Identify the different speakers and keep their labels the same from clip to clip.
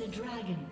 Speaker 1: the dragon.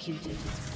Speaker 1: Executed.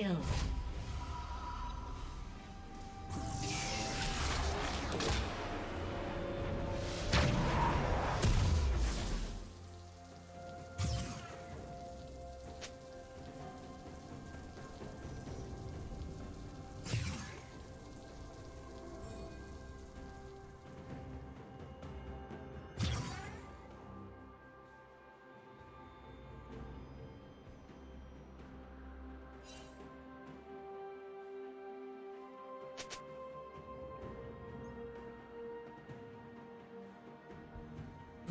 Speaker 1: Kill.